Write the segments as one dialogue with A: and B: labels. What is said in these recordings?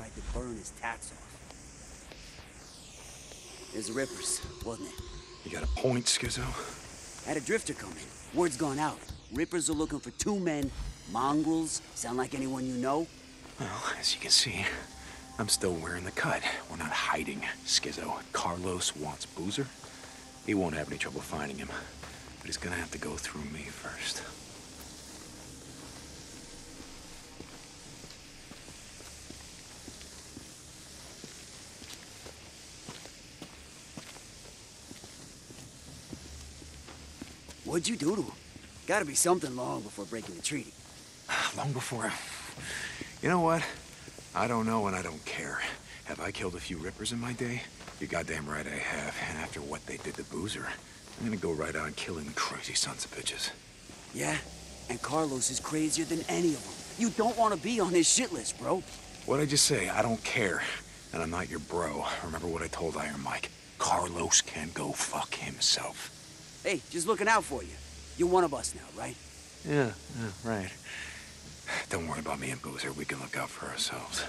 A: tried to burn his tats off. There's the Rippers, wasn't it?
B: You got a point, Skizzo?
A: Had a drifter come in. Word's gone out. Rippers are looking for two men. Mongrels? Sound like anyone you know?
B: Well, as you can see, I'm still wearing the cut. We're not hiding, Skizzo. Carlos wants Boozer. He won't have any trouble finding him. But he's gonna have to go through me first.
A: What'd you do to him? Gotta be something long before breaking the treaty.
B: Long before... You know what? I don't know and I don't care. Have I killed a few rippers in my day? You're goddamn right I have. And after what they did to Boozer, I'm gonna go right on killing the crazy sons of bitches.
A: Yeah? And Carlos is crazier than any of them. You don't want to be on his shit list, bro.
B: What'd I just say? I don't care. And I'm not your bro. Remember what I told Iron Mike. Carlos can go fuck himself.
A: Hey, just looking out for you. You're one of us now, right?
B: Yeah, yeah, right. Don't worry about me and Boozer. We can look out for ourselves.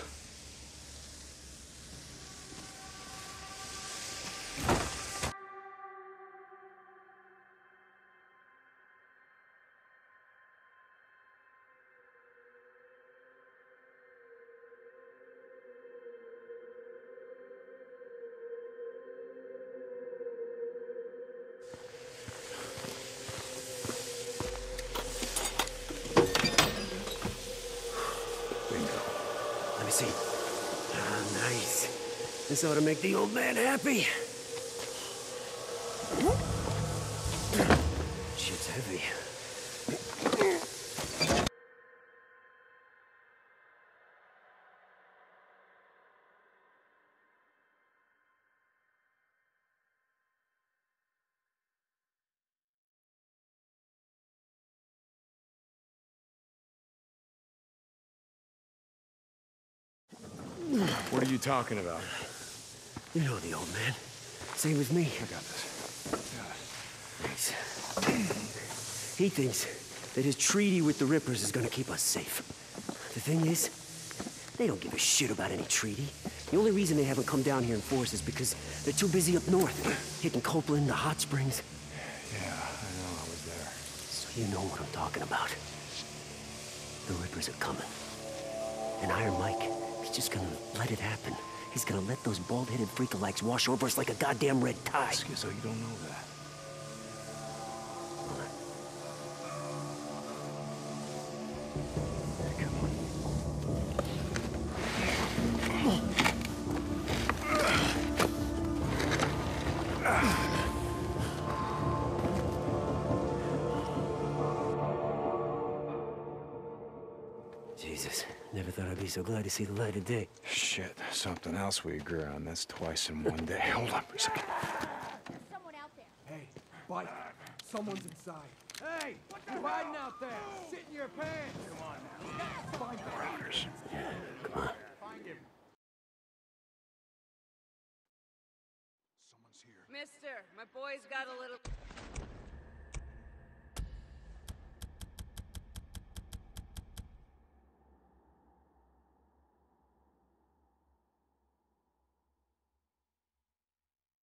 C: Ah, nice. This ought to make the old man happy. Shit's heavy.
D: What are you talking about?
C: You know the old man. Same as me.
B: I got this.
C: Thanks. He thinks that his treaty with the Rippers is gonna keep us safe. The thing is, they don't give a shit about any treaty. The only reason they haven't come down here in force is because they're too busy up north, hitting Copeland, the hot springs.
B: Yeah, I know. I was there.
C: So you know what I'm talking about. The Rippers are coming. And Iron Mike, he's just gonna let it happen. He's gonna let those bald-headed freakalikes wash over us like a goddamn red tide.
B: Skizzo, you don't know that.
C: Jesus, never thought I'd be so glad to see the light of day.
B: Shit, something else we agree on. That's twice in one day. Hold on for a second.
E: Someone out there.
D: Hey, Bite. Someone's inside. Hey, what you hiding out there? Sit in your pants. Come on now. Find the
B: Rounders.
C: Come on.
D: Find him. Someone's here.
F: Mister, my boy's got a little...